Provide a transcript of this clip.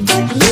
Let